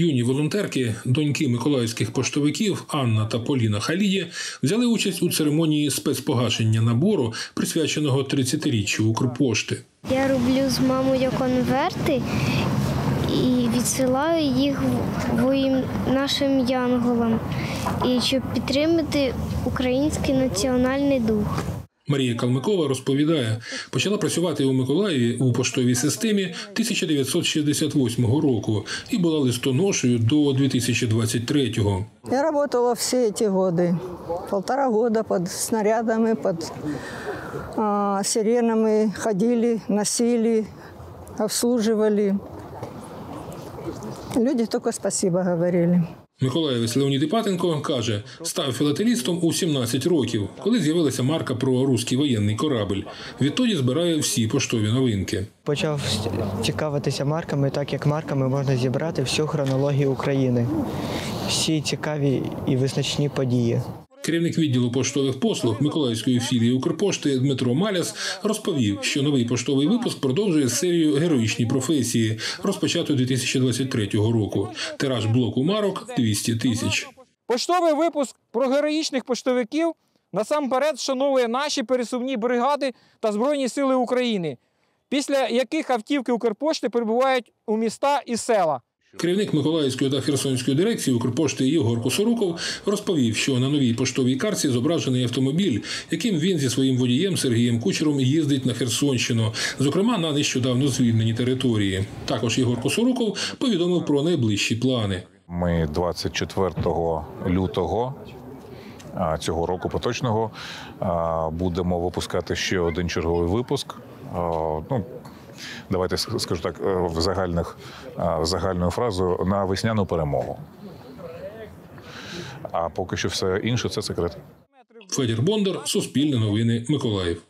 Юні волонтерки, доньки миколаївських поштовиків Анна та Поліна Халіє взяли участь у церемонії спецпогашення набору, присвяченого 30-річчю Укрпошти. Я роблю з мамою конверти і відсилаю їх воїм нашим янголам, і щоб підтримати український національний дух. Марія Калмикова розповідає, почала працювати у Миколаєві у поштовій системі 1968 року і була листоношею до 2023-го. Я работала все эти годы. Полтора года под снарядами, под а, сиренами ходили, носили, обслуживали. Люди только спасибо говорили. Миколаєвець Леонід Іпатенко каже, став філателістом у 17 років, коли з'явилася марка про руський воєнний корабль. Відтоді збирає всі поштові новинки. Почав цікавитися марками, так як марками можна зібрати всю хронологію України, всі цікаві і визначні події. Керівник відділу поштових послуг Миколаївської філії Укрпошти Дмитро Маляс розповів, що новий поштовий випуск продовжує серію героїчні професії, розпочату 2023 року. Тираж блоку марок 200 тисяч. Поштовий випуск про героїчних поштовиків насамперед вшановує наші пересувні бригади та Збройні Сили України, після яких автівки Укрпошти перебувають у міста і села. Керівник Миколаївської та Херсонської дирекції Укрпошти Єгор Косоруков розповів, що на новій поштовій карті зображений автомобіль, яким він зі своїм водієм Сергієм Кучером їздить на Херсонщину, зокрема на нещодавно звільнені території. Також Єгор Косоруков повідомив про найближчі плани. Ми 24 лютого цього року поточного будемо випускати ще один черговий випуск. Ну, давайте скажу так, е, в загальних в загальною фразою на весняну перемогу. А поки що все інше це секрет. Федір Бондар, Суспільне новини, Миколаїв.